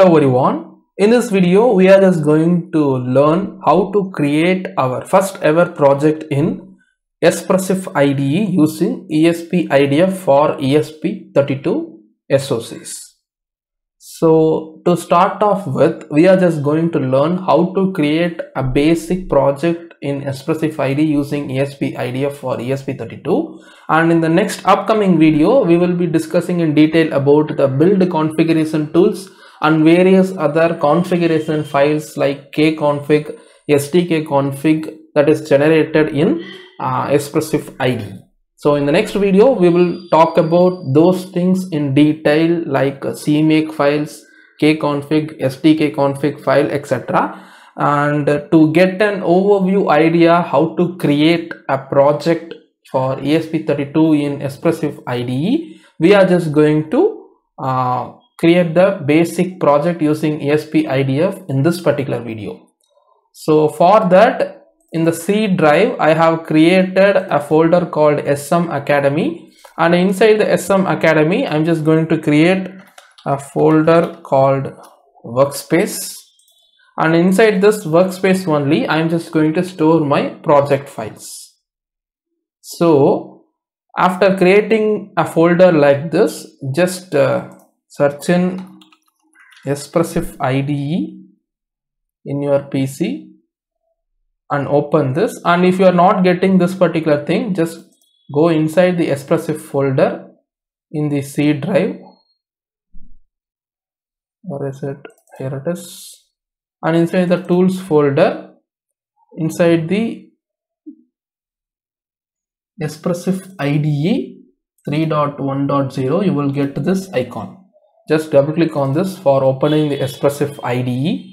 Hello everyone. In this video, we are just going to learn how to create our first ever project in Espressif IDE using ESP IDF for ESP32 SOCs. So to start off with, we are just going to learn how to create a basic project in Espressif IDE using ESP IDF for ESP32 and in the next upcoming video we will be discussing in detail about the build configuration tools and various other configuration files like kconfig, SDK config that is generated in uh, Espressif IDE. So in the next video we will talk about those things in detail like CMake files, kconfig, SDK config file etc and to get an overview idea how to create a project for ESP32 in Espressif IDE, we are just going to uh, create the basic project using ESP IDF in this particular video. So for that, in the C drive, I have created a folder called SM Academy and inside the SM Academy, I'm just going to create a folder called workspace and inside this workspace only I'm just going to store my project files. So after creating a folder like this just uh, search in Espressif IDE in your PC and open this. And if you are not getting this particular thing just go inside the Espressif folder in the C drive. Where is it? Here it is. And inside the tools folder inside the Espressif IDE 3.1.0 you will get this icon just double click on this for opening the Espressif IDE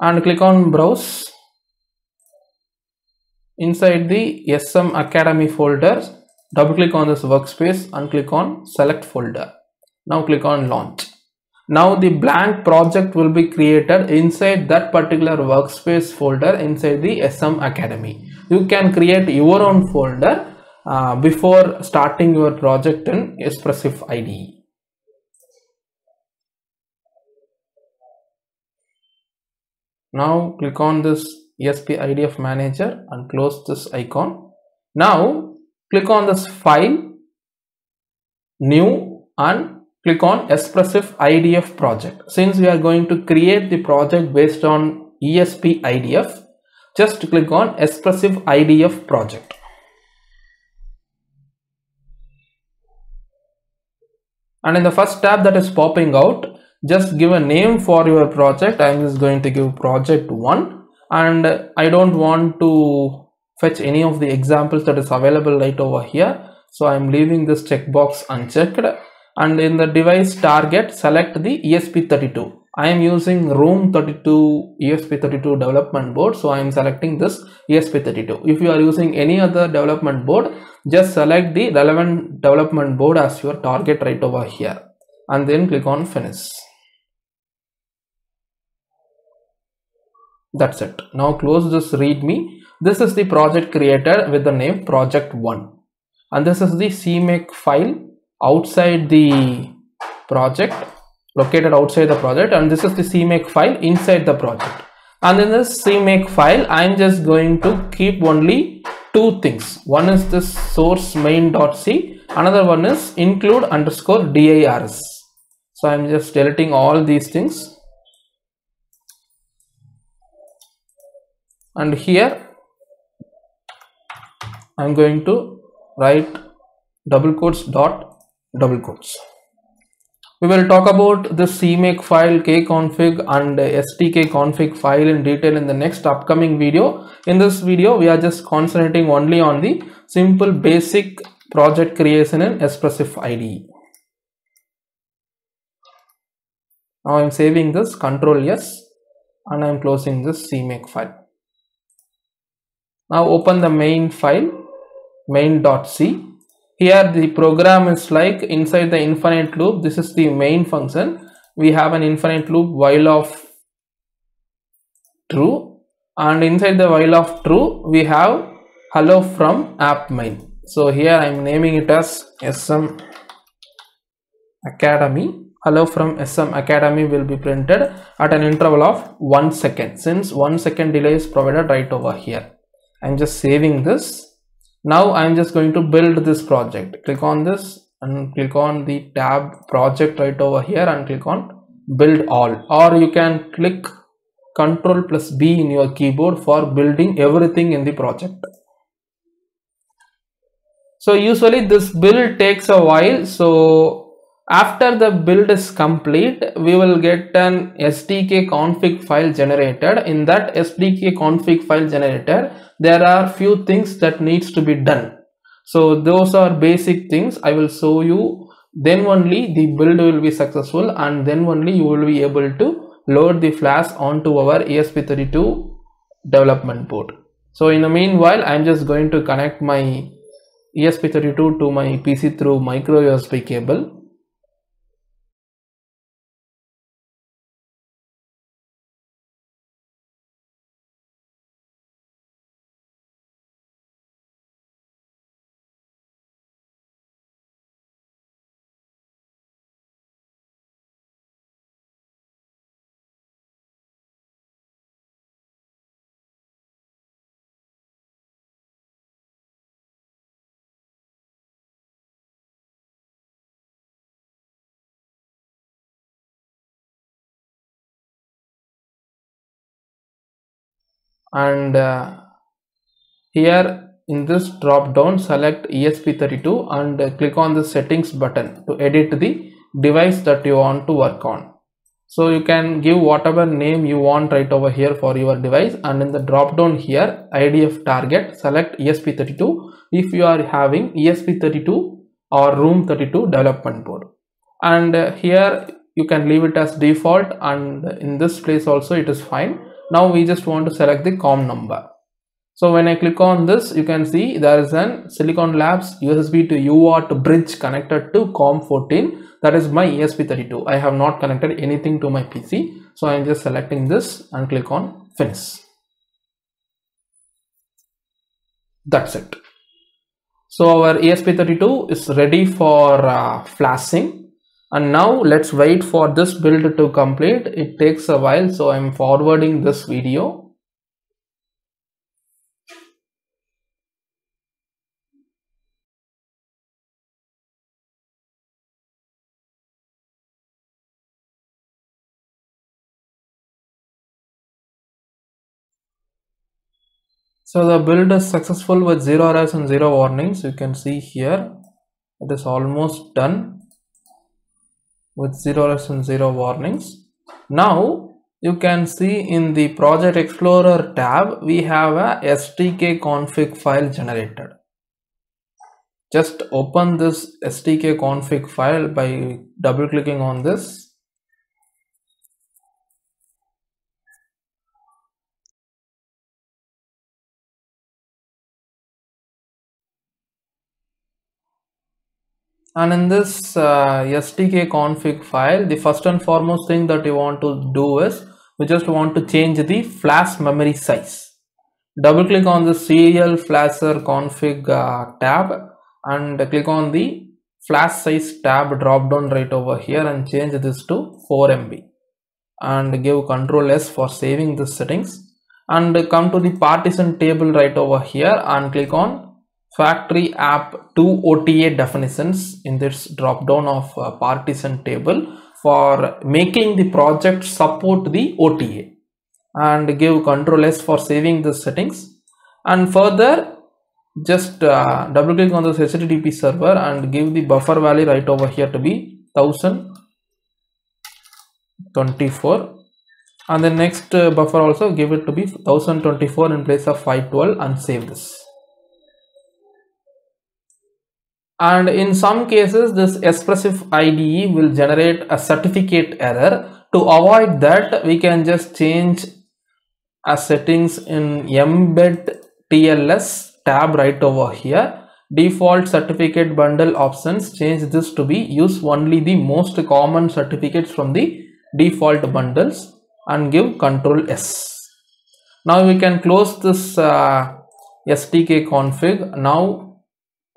and click on browse. Inside the SM Academy folder double click on this workspace and click on select folder. Now click on launch. Now the blank project will be created inside that particular workspace folder inside the SM Academy. You can create your own folder uh, before starting your project in Espressif IDE. Now click on this ESP IDF manager and close this icon. Now click on this file, new and click on Espressif idf project since we are going to create the project based on esp idf just click on Espressif idf project and in the first tab that is popping out just give a name for your project. I'm just going to give project 1 and i don't want to fetch any of the examples that is available right over here. So i'm leaving this checkbox unchecked. And in the device target select the ESP32. I am using WROOM 32 ESP32 development board so I am selecting this ESP32. If you are using any other development board just select the relevant development board as your target right over here and then click on finish. That's it. Now close this readme. This is the project created with the name project 1 and this is the CMake file outside the project located outside the project and this is the cmake file inside the project. And in this cmake file i'm just going to keep only two things. One is this source main.c another one is include underscore dirs so i'm just deleting all these things. And here i'm going to write double quotes dot double quotes. We will talk about the CMake file, kconfig and SDK config file in detail in the next upcoming video. In this video, we are just concentrating only on the simple basic project creation in Espressif IDE. Now I am saving this control S and I am closing this CMake file. Now open the main file main.c here the program is like inside the infinite loop. This is the main function. We have an infinite loop while of true. And inside the while of true we have hello from app main. So here i'm naming it as sm academy. Hello from sm academy will be printed at an interval of one second. Since one second delay is provided right over here. I'm just saving this now i'm just going to build this project. Click on this and click on the tab project right over here and click on build all. Or you can click control plus b in your keyboard for building everything in the project. So usually this build takes a while. So after the build is complete, we will get an SDK config file generated. In that SDK config file generated, there are few things that needs to be done. So those are basic things I will show you. Then only the build will be successful and then only you will be able to load the flash onto our ESP32 development board. So in the meanwhile, I'm just going to connect my ESP32 to my PC through micro USB cable and uh, here in this drop down select ESP32 and uh, click on the settings button to edit the device that you want to work on. So you can give whatever name you want right over here for your device. And in the drop down here IDF target select ESP32 if you are having ESP32 or WROOM 32 development board. And uh, here you can leave it as default. And in this place also it is fine now we just want to select the com number. So when i click on this you can see there is an silicon labs usb to uart bridge connected to com14 that is my esp32 i have not connected anything to my pc so i'm just selecting this and click on finish. That's it. So our esp32 is ready for uh, flashing and now let's wait for this build to complete. It takes a while so i'm forwarding this video. So the build is successful with zero errors and zero warnings. You can see here it is almost done with zero errors and zero warnings. Now you can see in the project explorer tab we have a SDK config file generated. Just open this SDK config file by double clicking on this and in this uh, SDK config file the first and foremost thing that you want to do is we just want to change the flash memory size. Double click on the serial flasher config uh, tab and click on the flash size tab drop down right over here and change this to 4 MB and give control S for saving the settings. And come to the partition table right over here and click on factory app 2 OTA definitions in this drop down of uh, partition table for making the project support the OTA and give control S for saving the settings. And further just uh, double click on this HTTP server and give the buffer value right over here to be 1024 and the next uh, buffer also give it to be 1024 in place of 512 and save this and in some cases this Espressif IDE will generate a certificate error. To avoid that we can just change a settings in mbed TLS tab right over here. Default certificate bundle options change this to be use only the most common certificates from the default bundles and give control S. Now we can close this uh, SDK config. Now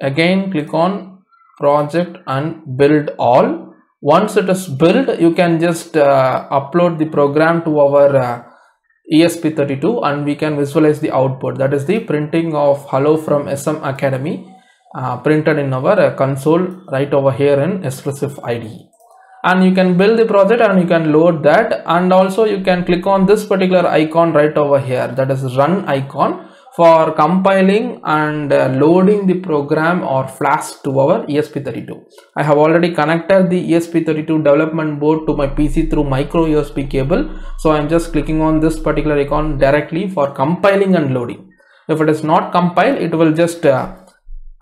again click on project and build all. Once it is built you can just uh, upload the program to our uh, ESP32 and we can visualize the output. That is the printing of hello from SM Academy uh, printed in our uh, console right over here in Espressif IDE and you can build the project and you can load that. And also you can click on this particular icon right over here. That is run icon for compiling and uh, loading the program or flash to our ESP32. I have already connected the ESP32 development board to my PC through micro USB cable. So I'm just clicking on this particular icon directly for compiling and loading. If it is not compiled, it will just uh,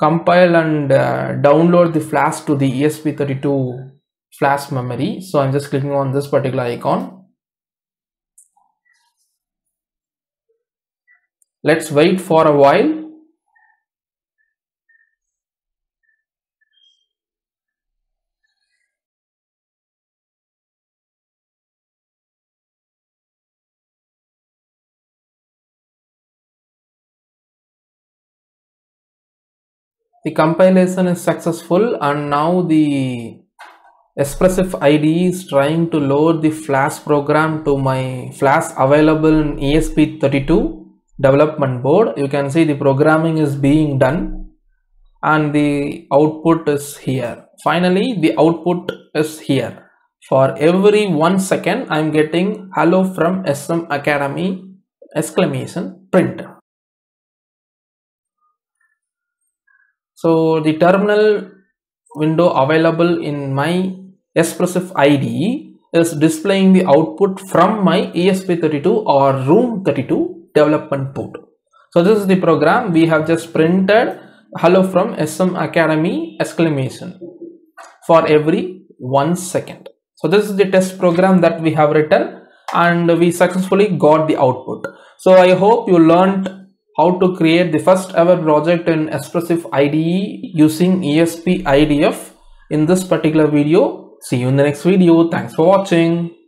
compile and uh, download the flash to the ESP32 flash memory. So I'm just clicking on this particular icon Let's wait for a while. The compilation is successful and now the Espressif IDE is trying to load the Flash program to my Flash available in ESP32 development board you can see the programming is being done and the output is here. Finally the output is here. For every one second i'm getting hello from sm academy exclamation print. So the terminal window available in my Espressif ide is displaying the output from my esp32 or WROOM 32 development board. So this is the program we have just printed hello from SM Academy exclamation for every one second. So this is the test program that we have written and we successfully got the output. So I hope you learned how to create the first ever project in Espressif IDE using ESP IDF in this particular video. See you in the next video. Thanks for watching.